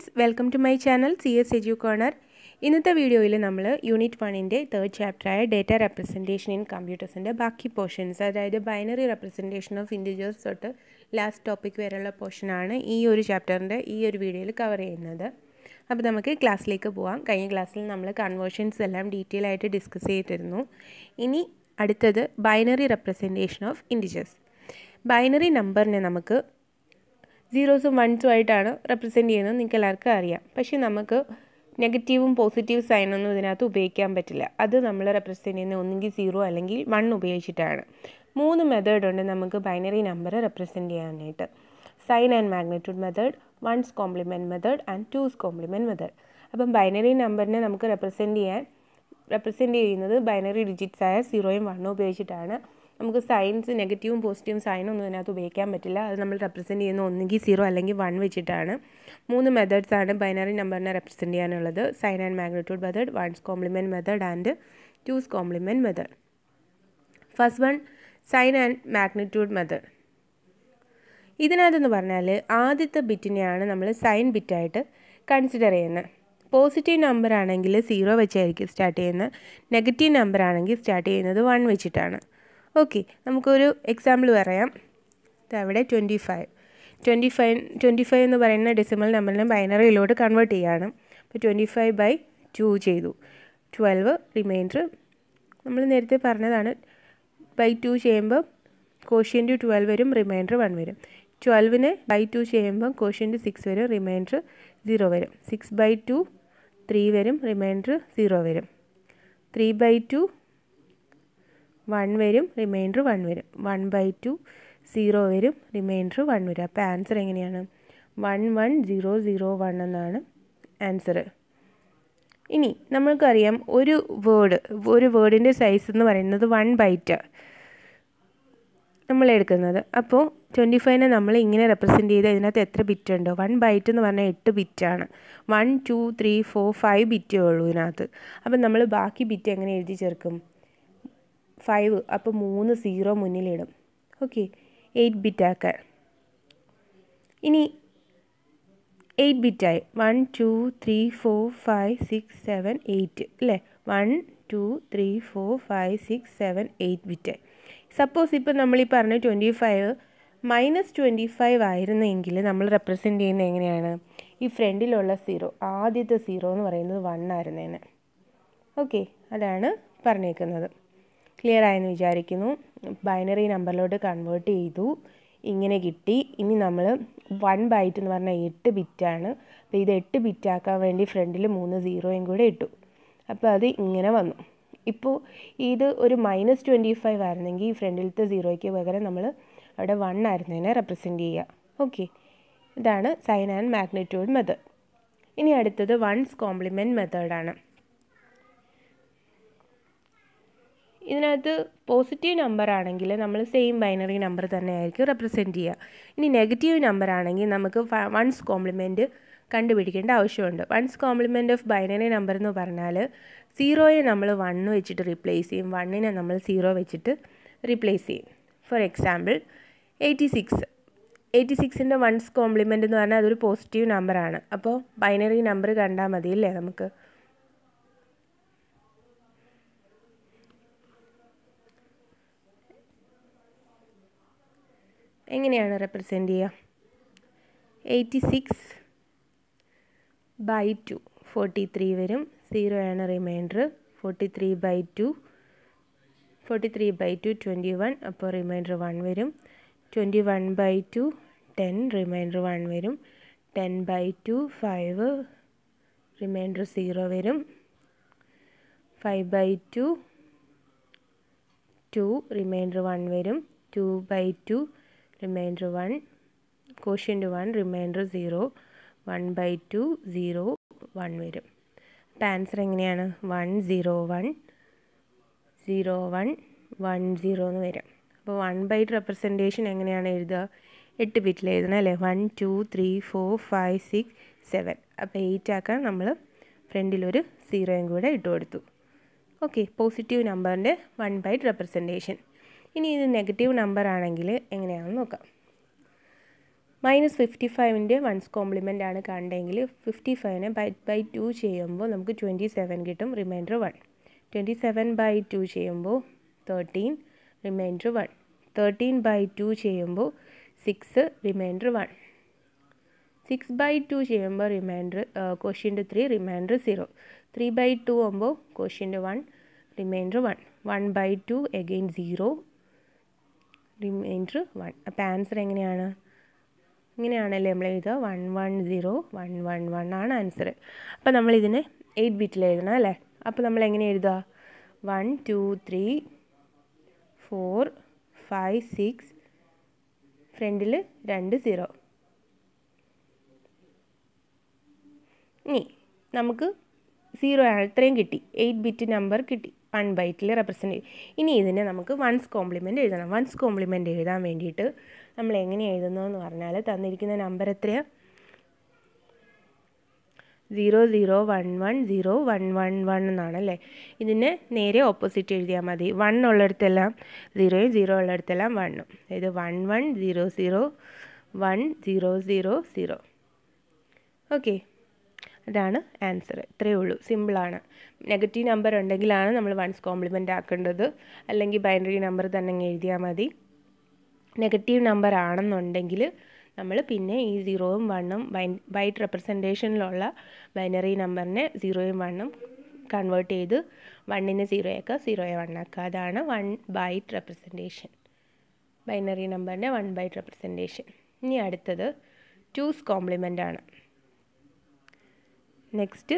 Friends welcome to my channel C S edu corner ഇന്നത്തെ വീഡിയോയിൽ നമ്മൾ യൂണിറ്റ് വണ്ണിന്റെ തേർഡ് ചാപ്റ്ററായ ഡേറ്റ റെപ്രസെന്റേഷൻ ഇൻ കമ്പ്യൂട്ടേഴ്സിന്റെ ബാക്കി പോർഷൻസ് അതായത് ബൈനറി റെപ്രസെന്റേഷൻ ഓഫ് ഇൻഡിജേഴ്സ് തൊട്ട് ലാസ്റ്റ് ടോപ്പിക് വരെയുള്ള പോർഷനാണ് ഈ ഒരു ചാപ്റ്ററിന്റെ ഈ ഒരു വീഡിയോയിൽ കവർ ചെയ്യുന്നത്. അപ്പോൾ നമുക്ക് ക്ലാസ്സിലേക്ക് പോകാം കഴിഞ്ഞ ക്ലാസ്സിൽ നമ്മൾ കൺവേർഷൻസ് എല്ലാം ഡീറ്റെയിൽ ആയിട്ട് ഡിസ്കസ് ചെയ്തിരുന്നു. ഇനി അടുത്തത് binary representation of integers binary നമ്പറിനെ നമുക്ക് സീറോസും വൺസും ആയിട്ടാണ് റെപ്രസെന്റ് ചെയ്യുന്നത്. നിങ്ങൾക്ക് എല്ലാവർക്കും അറിയാം. പക്ഷേ നമുക്ക് നെഗറ്റീവും പോസിറ്റീവ് സൈനൊന്നും ഇതിനകത്ത് ഉപയോഗിക്കാൻ പറ്റില്ല. അത് നമ്മൾ റെപ്രസെന്റ് ചെയ്യുന്ന ഒന്നുകിൽ സീറോ അല്ലെങ്കിൽ വൺ ഉപയോഗിച്ചിട്ടാണ്. മൂന്ന് മെത്തേഡ് ഉണ്ട് നമുക്ക് ബൈനറി നമ്പർ റെപ്രസെന്റ് ചെയ്യാനായിട്ട്. Sign and magnitude method one's complement method and two's complement method അപ്പം ബൈനറി നമ്പറിനെ നമുക്ക് റെപ്രസെന്റ് ചെയ്യാൻ റെപ്രസെന്റ് ചെയ്യുന്നത് ബൈനറി ഡിജിറ്റ്സ് ആയ സീറോയും വണ്ണും ഉപയോഗിച്ചിട്ടാണ്. നമുക്ക് സൈൻസ് നെഗറ്റീവും പോസിറ്റീവും സൈനും ഒന്നും ഉപയോഗിക്കാൻ പറ്റില്ല. അത് നമ്മൾ റെപ്രസെന്റ് ചെയ്യുന്ന ഒന്നുകിൽ സീറോ അല്ലെങ്കിൽ വൺ വെച്ചിട്ടാണ്. മൂന്ന് മെത്തേഡ്സ് ആണ് ബൈനറി നമ്പറിനെ റെപ്രസെന്റ് ചെയ്യാനുള്ളത്. Sign and magnitude method one's complement method and two's complement method first one sign and magnitude method ഇതിനകത്തെന്ന് പറഞ്ഞാൽ ആദ്യത്തെ ബിറ്റിനെയാണ് നമ്മൾ സൈൻ ബിറ്റായിട്ട് കൺസിഡർ ചെയ്യുന്നത്. പോസിറ്റീവ് നമ്പർ ആണെങ്കിൽ സീറോ വെച്ചായിരിക്കും സ്റ്റാർട്ട് ചെയ്യുന്നത്. നെഗറ്റീവ് നമ്പർ ആണെങ്കിൽ സ്റ്റാർട്ട് ചെയ്യുന്നത് വൺ വെച്ചിട്ടാണ്. ഓക്കെ നമുക്കൊരു എക്സാമ്പിൾ പറയാം. അവിടെ twenty five twenty five twenty five എന്ന് പറയുന്ന ഡെസിമൽ നമ്പറിനെ ബൈനറിയിലോട്ട് കൺവേർട്ട് ചെയ്യുകയാണ് അപ്പോൾ ട്വന്റി ഫൈവ് ബൈ ടു ചെയ്തു. ട്വൽവ് റിമൈൻഡർ നമ്മൾ നേരത്തെ പറഞ്ഞതാണ് ബൈ ടു ചെയ്യുമ്പോൾ കോഷ്യന്റ് ട്വൽവ് വരും റിമൈൻഡർ വൺ വരും. ട്വൽവിന് ബൈ ടു ചെയ്യുമ്പോൾ കോഷ്യന്റ് സിക്സ് വരും റിമൈൻഡർ സീറോ വരും. സിക്സ് ബൈ ടു ത്രീ വരും റിമൈൻഡർ സീറോ വരും. ത്രീ ബൈ ടു വൺ വരും റിമൈൻഡർ വൺ വരും. വൺ ബൈ ടു സീറോ വരും റിമൈൻഡർ വൺ വരും. അപ്പോൾ ആൻസർ എങ്ങനെയാണ്? One one zero zero one എന്നാണ് ആൻസർ. ഇനി നമ്മൾക്കറിയാം ഒരു വേർഡ് ഒരു വേർഡിന്റെ സൈസ് എന്ന് പറയുന്നത് വൺ ബൈറ്റ് നമ്മൾ എടുക്കുന്നത്. അപ്പോൾ ട്വന്റി ഫൈവിനെ നമ്മൾ ഇങ്ങനെ റെപ്രസെന്റ് ചെയ്ത് അതിനകത്ത് എത്ര ബിറ്റ് ഉണ്ടോ? വൺ ബൈറ്റ് എന്ന് പറഞ്ഞാൽ എട്ട് ബിറ്റാണ് one two three four five ബിറ്റേ ഉള്ളൂ ഇതിനകത്ത്. അപ്പം നമ്മൾ ബാക്കി ബിറ്റ് എങ്ങനെ എഴുതി ചേർക്കും? ഫൈവ് അപ്പോൾ മൂന്ന് സീറോ മുന്നിലിടും. ഓക്കെ എയ്റ്റ് ബിറ്റ് ആക്കാൻ. ഇനി eight ബിറ്റായി one two three four five six seven eight അല്ലേ? One two three four five six seven eight ബിറ്റായി suppose ഇപ്പോൾ ഈ പറഞ്ഞ twenty five minus twenty five ആയിരുന്നെങ്കിൽ നമ്മൾ റെപ്രസെന്റ് ചെയ്യുന്നത് എങ്ങനെയാണ്? ഈ ഫ്രണ്ടിലുള്ള സീറോ ആദ്യത്തെ സീറോ എന്ന് പറയുന്നത് വൺ ആയിരുന്നേനെ. ഓക്കെ അതാണ് പറഞ്ഞേക്കുന്നത്. ക്ലിയർ ആയെന്ന് വിചാരിക്കുന്നു. ബൈനറി നമ്പറിലോട്ട് കൺവേർട്ട് ചെയ്തു. ഇങ്ങനെ കിട്ടി. ഇനി നമ്മൾ വൺ ബൈറ്റ് എന്ന് പറഞ്ഞാൽ എട്ട് ബിറ്റാണ്. അപ്പോൾ ഇത് എട്ട് ബിറ്റാക്കാൻ വേണ്ടി ഫ്രണ്ടിൽ മൂന്ന് സീറോയും കൂടെ ഇട്ടു. അപ്പോൾ അത് ഇങ്ങനെ വന്നു. ഇപ്പോൾ ഇത് ഒരു മൈനസ് ട്വന്റി ഫൈവ് ആയിരുന്നെങ്കിൽ ഈ ഫ്രണ്ടിലത്തെ സീറോയ്ക്ക് പകരം നമ്മൾ അവിടെ വൺ ആയിരുന്നതിനെ റെപ്രസെന്റ് ചെയ്യുക. ഓക്കെ. ഇതാണ് സൈൻ ആൻഡ് മാഗ്നിറ്റ്യൂഡ് മെത്തേഡ് ഇനി അടുത്തത് വൺസ് കോംപ്ലിമെന്റ് മെത്തേഡാണ് ഇതിനകത്ത് പോസിറ്റീവ് നമ്പർ ആണെങ്കിൽ നമ്മൾ സെയിം ബൈനറി നമ്പർ തന്നെ ആയിരിക്കും റെപ്രസെന്റ് ചെയ്യുക. ഇനി നെഗറ്റീവ് നമ്പർ ആണെങ്കിൽ നമുക്ക് വൺസ് കോംപ്ലിമെന്റ് കണ്ടുപിടിക്കേണ്ട ആവശ്യമുണ്ട്. One's complement of binary number എന്ന് പറഞ്ഞാൽ സീറോയെ നമ്മൾ വൺ വെച്ചിട്ട് റീപ്ലേസ് ചെയ്യും. വണ്ണിനെ നമ്മൾ സീറോ വെച്ചിട്ട് റീപ്ലേസ് ചെയ്യും. For example eighty six eighty സിക്സിന്റെ one's complement എന്ന് പറഞ്ഞാൽ അതൊരു പോസിറ്റീവ് നമ്പറാണ് അപ്പോൾ ബൈനറി നമ്പർ കണ്ടാൽ മതി അല്ലേ നമുക്ക്? എങ്ങനെയാണ് റെപ്രസെന്റ് ചെയ്യുക? Eighty six by two forty three വരും. സീറോ ആണ് remainder forty three by two forty three by two twenty one അപ്പോൾ റിമൈൻഡർ വൺ വരും. Twenty one by two ten remainder one വരും. Ten by two five remainder zero വരും. Five by two two remainder one വരും. Two by two remainder one quotient one remainder zero one by two zero one വരും. അപ്പം answer എങ്ങനെയാണ്? One zero one zero one one zero എന്ന് വരും. അപ്പോൾ one byte representation എങ്ങനെയാണ് എഴുതുക? എട്ട് ബിറ്റിൽ എഴുതണം അല്ലേ? One two three four five six seven അപ്പോൾ എയ്റ്റ് ആക്കാൻ നമ്മൾ ഫ്രണ്ടിലൊരു സീറോയും കൂടെ ഇട്ട് കൊടുത്തു. ഓക്കെ പോസിറ്റീവ് നമ്പറിന്റെ വൺ ബൈ റെപ്രസെന്റേഷൻ ഇനി ഇത് നെഗറ്റീവ് നമ്പർ ആണെങ്കിൽ എങ്ങനെയാണെന്ന് നോക്കാം. മൈനസ് ഫിഫ്റ്റി ഫൈവിന്റെ വൺസ് കോംപ്ലിമെന്റ് ആണ് കണ്ടെങ്കിൽ ഫിഫ്റ്റി ഫൈവിനെ ബൈ ബൈ ടു ചെയ്യുമ്പോൾ നമുക്ക് ട്വന്റി സെവൻ കിട്ടും remainder one twenty seven by two ചെയ്യുമ്പോൾ thirteen remainder one thirteen by two ചെയ്യുമ്പോൾ six remainder one six by two ചെയ്യുമ്പോൾ remainder quotient three remainder zero three by two ആകുമ്പോൾ quotient one remainder one one by two again zero remainder one അപ്പോൾ answer എങ്ങനെയാണ്? ഇങ്ങനെയാണല്ലേ നമ്മൾ എഴുതുക. One one zero one one one ആണ് answer അപ്പോൾ നമ്മൾ ഇതിനെ എയ്റ്റ് ബിറ്റിൽ എഴുതണം അല്ലേ? അപ്പോൾ നമ്മൾ എങ്ങനെ എഴുതുക? One two three four five six ഫ്രണ്ടിൽ രണ്ട് സീറോ ഇനി നമുക്ക് സീറോ ആണ്. ഇത്രയും കിട്ടി. എയ്റ്റ് ബിറ്റ് നമ്പർ കിട്ടി. വൺ ബൈറ്റിൽ റെപ്രസെന്റ് ചെയ്യും. ഇനി ഇതിനെ നമുക്ക് വൺസ് കോംപ്ലിമെന്റ് എഴുതണം. വൺസ് കോംപ്ലിമെന്റ് എഴുതാൻ വേണ്ടിയിട്ട് നമ്മൾ എങ്ങനെ എഴുതുന്നതെന്ന് പറഞ്ഞാൽ തന്നിരിക്കുന്ന നമ്പർ എത്രയാണ് zero zero one one zero one one one എന്നാണ് അല്ലേ? ഇതിന് നേരെ ഓപ്പോസിറ്റ് എഴുതിയാൽ മതി. വൺ ഉള്ളിടത്തെല്ലാം സീറോയും സീറോ ഉള്ളിടത്തെല്ലാം വണ്ണും അതായത് one one zero zero one zero zero zero okay അതാണ് ആൻസർ ഇത്രയേ ഉള്ളൂ. സിമ്പിളാണ് നെഗറ്റീവ് നമ്പർ ഉണ്ടെങ്കിലാണ് നമ്മൾ വൺസ് കോംപ്ലിമെന്റ് ആക്കേണ്ടത്. അല്ലെങ്കിൽ ബൈനറി നമ്പർ തന്നെ എഴുതിയാൽ മതി. നെഗറ്റീവ് നമ്പർ ആണെന്നുണ്ടെങ്കിൽ നമ്മൾ പിന്നെ ഈ സീറോയും വണ്ണും ബൈറ്റ് റെപ്രസെന്റേഷനിലുള്ള ബൈനറി നമ്പറിനെ സീറോയും വണ്ണും കൺവേർട്ട് ചെയ്ത് വണ്ണിനെ സീറോ ആക്കുക സീറോയെ വണ്ണാക്കുക അതാണ് വൺ ബൈറ്റ് റെപ്രസെന്റേഷൻ ബൈനറി നമ്പറിന്റെ വൺ ബൈറ്റ് റെപ്രസെന്റേഷൻ ഇനി അടുത്തത് ടൂസ് കോംപ്ലിമെന്റ് ആണ്. Next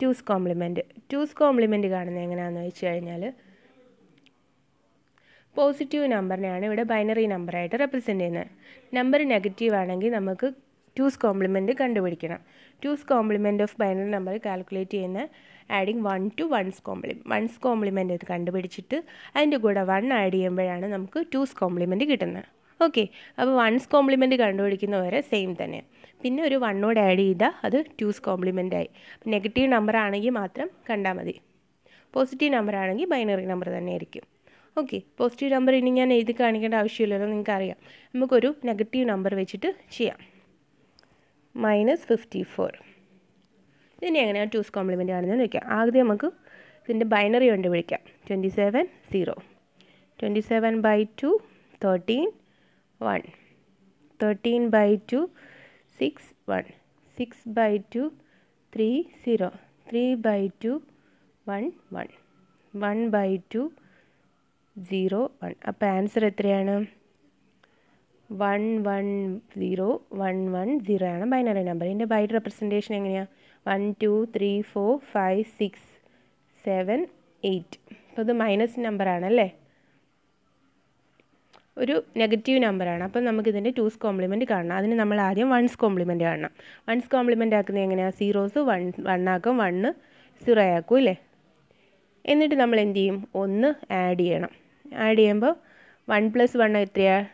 two's complement two's complement കാണുന്നത് എങ്ങനെയാണെന്ന് വെച്ച് കഴിഞ്ഞാൽ പോസിറ്റീവ് നമ്പറിനെയാണ് ഇവിടെ ബൈനറി നമ്പറായിട്ട് റെപ്രസെന്റ് ചെയ്യുന്നത്. നമ്പർ നെഗറ്റീവ് ആണെങ്കിൽ നമുക്ക് ടൂസ് കോംപ്ലിമെന്റ് കണ്ടുപിടിക്കണം. Two's complement of binary number calculate ചെയ്യുന്ന adding one to one's complement one's complement കണ്ടുപിടിച്ചിട്ട് അതിന്റെ കൂടെ വൺ ആഡ് ചെയ്യുമ്പോഴാണ് നമുക്ക് ടൂസ് കോംപ്ലിമെന്റ് കിട്ടുന്നത്. ഓക്കെ അപ്പോൾ വൺസ് കോംപ്ലിമെന്റ് കണ്ടുപിടിക്കുന്നവരെ സെയിം തന്നെ. പിന്നെ ഒരു വണ്ണോട് ആഡ് ചെയ്താൽ അത് ടൂസ് കോംപ്ലിമെന്റ് ആയി. നെഗറ്റീവ് നമ്പർ ആണെങ്കിൽ മാത്രം കണ്ടാൽ മതി. പോസിറ്റീവ് നമ്പർ ആണെങ്കിൽ ബൈനറി നമ്പർ തന്നെ ആയിരിക്കും. ഓക്കെ പോസിറ്റീവ് നമ്പർ ഇനി ഞാൻ എഴുതി കാണിക്കേണ്ട ആവശ്യമില്ലല്ലോ നിങ്ങൾക്കറിയാം. നമുക്കൊരു നെഗറ്റീവ് നമ്പർ വെച്ചിട്ട് ചെയ്യാം. മൈനസ് ഫിഫ്റ്റി ഫോർ ഇതിനെ എങ്ങനെയാണ് ടൂസ് കോംപ്ലിമെന്റ് ആണെന്ന് നോക്കാം ആദ്യം നമുക്ക് ഇതിന്റെ ബൈനറി കൊണ്ട് വിളിക്കാം twenty seven zero twenty seven by two thirteen one thirteen by two six one. Six by two three zero. Three by two one one. One by two zero one. അപ്പോൾ answer എത്രയാണ്? One one zero one one zero ആണ് binary number. ഇതിന്റെ byte representation എങ്ങനെയാണ് one two three four five six seven eight. അപ്പോൾ ഇത് minus നമ്പറാണല്ലേ ഒരു negative നമ്പറാണ് അപ്പം നമുക്കിതിന്റെ ടൂസ് കോംപ്ലിമെന്റ് കാണണം. അതിന് നമ്മൾ ആദ്യം വൺസ് കോംപ്ലിമെന്റ് കാണണം. വൺസ് കോംപ്ലിമെന്റ് ആക്കുന്നത് എങ്ങനെയാണ് സീറോസ് വൺ വണ്ണാക്കും വണ്ണ് സീറോ ആക്കും അല്ലേ? എന്നിട്ട് നമ്മൾ എന്ത് ചെയ്യും? ഒന്ന് ആഡ് ചെയ്യണം. ആഡ് ചെയ്യുമ്പോൾ വൺ പ്ലസ് വൺ എത്രയാണ്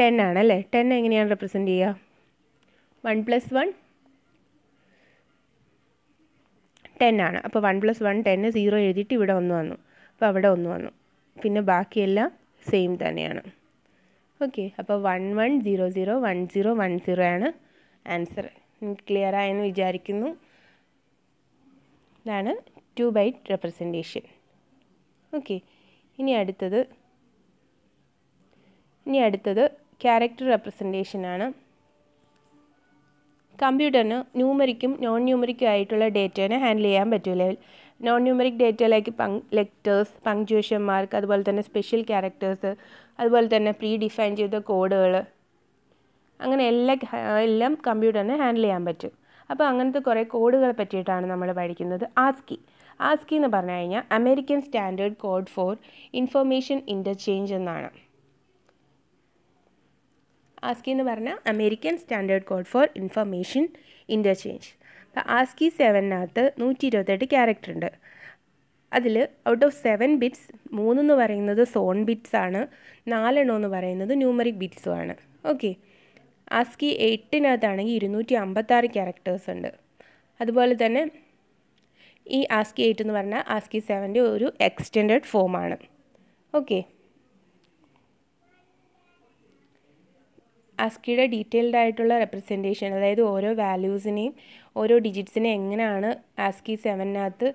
ടെൻ ആണല്ലേ ടെൻ എങ്ങനെയാണ് റെപ്രസെന്റ് ചെയ്യുക? വൺ പ്ലസ് വൺ ടെൻ ആണ്. അപ്പോൾ വൺ പ്ലസ് വൺ ടെന്ന് സീറോ എഴുതിയിട്ട് ഇവിടെ ഒന്ന് വന്നു. അപ്പോൾ അവിടെ ഒന്ന് വന്നു. പിന്നെ ബാക്കിയെല്ലാം സെയിം തന്നെയാണ്. ഓക്കെ അപ്പോൾ one one zero zero one zero one zero ആണ് ആൻസർ ക്ലിയർ ആയെന്ന് വിചാരിക്കുന്നു. ഇതാണ് ടു ബൈറ്റ് റെപ്രസെന്റേഷൻ ഓക്കെ ഇനി അടുത്തത് ഇനി അടുത്തത് ക്യാരക്ടർ റെപ്രസെന്റേഷൻ ആണ്. കമ്പ്യൂട്ടറിന് ന്യൂമറിക്കും നോൺ ന്യൂമറിക്കും ആയിട്ടുള്ള ഡേറ്റേനെ ഹാൻഡിൽ ചെയ്യാൻ പറ്റില്ല നോൺ ന്യൂമറിക് ഡേറ്റ ലൈക്ക് പങ് ലെക്ടേഴ്സ് പങ്ക്ച്വേഷൻ മാർക്ക് അതുപോലെ തന്നെ സ്പെഷ്യൽ ക്യാരക്ടേഴ്സ് അതുപോലെ തന്നെ പ്രീ ഡിഫൈൻ ചെയ്ത കോഡുകൾ അങ്ങനെ എല്ലാ എല്ലാം കമ്പ്യൂട്ടറിന് ഹാൻഡിൽ ചെയ്യാൻ പറ്റും. അപ്പോൾ അങ്ങനത്തെ കുറേ കോഡുകളെ പറ്റിയിട്ടാണ് നമ്മൾ പഠിക്കുന്നത്. ആസ്കി ആസ്കി എന്ന് പറഞ്ഞു കഴിഞ്ഞാൽ American standard code for information interchange എന്നാണ്. ആസ്കി എന്ന് പറഞ്ഞാൽ American standard code for information interchange ASCII സെവനകത്ത് നൂറ്റി ഇരുപത്തെട്ട് ക്യാരക്ടർ ഉണ്ട്. അതിൽ ഔട്ട് ഓഫ് സെവൻ ബിറ്റ്സ് മൂന്നെന്ന് പറയുന്നത് സോൺ ബിറ്റ്സ് ആണ്. നാലെണ്ണം എന്ന് പറയുന്നത് ന്യൂമറിക് ബിറ്റ്സും ആണ്. ഓക്കെ ആസ്കി എയ്റ്റിനകത്താണെങ്കിൽ ഇരുന്നൂറ്റി അമ്പത്താറ് ക്യാരക്ടേഴ്സ് ഉണ്ട്. അതുപോലെ തന്നെ ഈ ആസ്കി എയ്റ്റ് എന്ന് പറഞ്ഞാൽ ആസ്കി സെവന്റെ ഒരു എക്സ്റ്റെൻഡഡ് ഫോമാണ് ഓക്കെ ആസ്കിയുടെ ഡീറ്റെയിൽഡ് ആയിട്ടുള്ള റെപ്രസെന്റേഷൻ അതായത് ഓരോ വാല്യൂസിനെയും ഓരോ ഡിജിറ്റ്സിനെ എങ്ങനെയാണ് ആസ്കി സെവനകത്ത്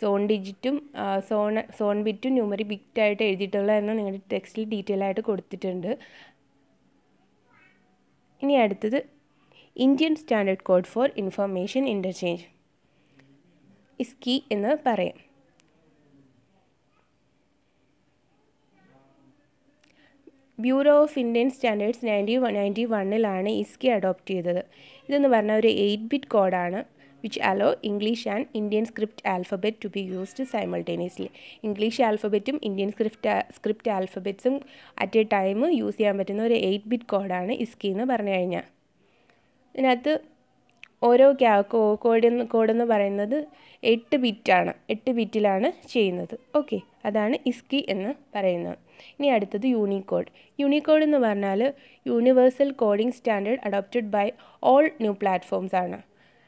സോൺ ഡിജിറ്റും സോൺ സോൺ ബിറ്റും ന്യൂമറി ബിറ്റായിട്ട് എഴുതിയിട്ടുള്ളതെന്ന് നിങ്ങളുടെ ടെക്സ്റ്റിൽ ഡീറ്റെയിൽ ആയിട്ട് കൊടുത്തിട്ടുണ്ട്. ഇനി അടുത്തത് Indian standard code for information interchange ISCII എന്ന് പറയും. Bureau of Indian standards ninety ninety വണ്ണിലാണ് ISCII adopt ചെയ്തത്. ഇതെന്ന് പറഞ്ഞാൽ ഒരു എയ്റ്റ് ബിറ്റ് കോഡാണ് which allow English and Indian script alphabet to be used simultaneously English ആൽഫബറ്റും Indian script script ആൽഫബറ്റ്സും at a time use ചെയ്യാൻ പറ്റുന്ന ഒരു എയ്റ്റ് ബിറ്റ് കോഡാണ് ഇസ്കി എന്ന് പറഞ്ഞു കഴിഞ്ഞാൽ ഇതിനകത്ത് ഓരോ കോഡ് കോഡെന്ന് പറയുന്നത് എട്ട് ബിറ്റാണ് എട്ട് ബിറ്റിലാണ് ചെയ്യുന്നത്. ഓക്കെ അതാണ് ഇസ്കി എന്ന് പറയുന്നത്. ഇനി അടുത്തത് യൂണിക്കോഡ് യൂണിക്കോഡ് എന്ന് പറഞ്ഞാൽ universal coding standard adopted by all new platforms ആണ്.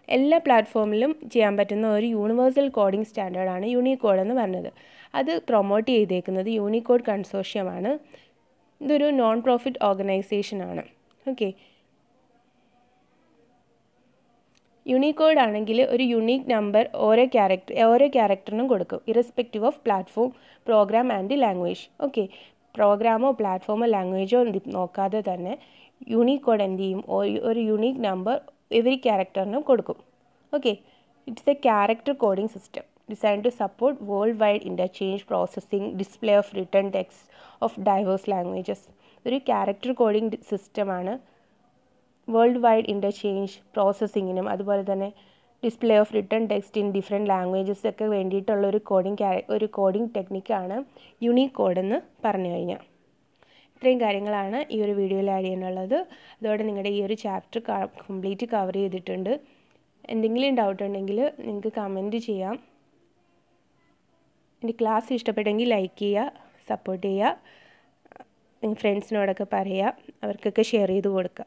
എല്ലാ പ്ലാറ്റ്ഫോമിലും ചെയ്യാൻ പറ്റുന്ന ഒരു യൂണിവേഴ്സൽ കോഡിംഗ് സ്റ്റാൻഡേർഡാണ് യൂണിക്കോഡ് എന്ന് പറഞ്ഞത്. അത് പ്രൊമോട്ട് ചെയ്തേക്കുന്നത് യൂണിക്കോഡ് കൺസോഷ്യമാണ് ഇതൊരു നോൺ പ്രോഫിറ്റ് ഓർഗനൈസേഷനാണ് ഓക്കെ യൂണിക്കോഡ് ആണെങ്കിൽ ഒരു യുണീക്ക് നമ്പർ ഓരോ ക്യാരക്ടർ ഓരോ ക്യാരക്ടറിനും കൊടുക്കും irrespective of platform program and language okay പ്രോഗ്രാമോ പ്ലാറ്റ്ഫോമോ ലാംഗ്വേജോ നോക്കാതെ തന്നെ യൂണിക്കോഡ് എന്ത് ചെയ്യും? ഒരു യുണീക്ക് നമ്പർ എവറി ക്യാരക്ടറിനും കൊടുക്കും. Okay it's a character coding system design to support world wide interchange processing display of return text of diverse languages ഒരു ക്യാരക്ടർ കോഡിംഗ് സിസ്റ്റമാണ് വേൾഡ് വൈഡ് ഇന്റർചേഞ്ച് പ്രോസസ്സിങ്ങിനും അതുപോലെ തന്നെ display of return text in different languages ഒക്കെ വേണ്ടിയിട്ടുള്ള ഒരു coding ഒരു coding ടെക്നിക്കാണ് unique code എന്ന് പറഞ്ഞു കഴിഞ്ഞാൽ ഇത്രയും കാര്യങ്ങളാണ് ഈ ഒരു വീഡിയോയിൽ ആഡ് ചെയ്യാനുള്ളത്. അതോടെ നിങ്ങളുടെ ഈ ഒരു ചാപ്റ്റർ കംപ്ലീറ്റ് കവർ ചെയ്തിട്ടുണ്ട്. എന്തെങ്കിലും ഡൗട്ട് ഉണ്ടെങ്കിൽ നിങ്ങൾക്ക് കമന്റ് ചെയ്യാം. എന്റെ ക്ലാസ് ഇഷ്ടപ്പെട്ടെങ്കിൽ ലൈക്ക് ചെയ്യുക സപ്പോർട്ട് ചെയ്യുക ഫ്രണ്ട്സിനോടൊക്കെ പറയുക അവർക്കൊക്കെ ഷെയർ ചെയ്ത് കൊടുക്കുക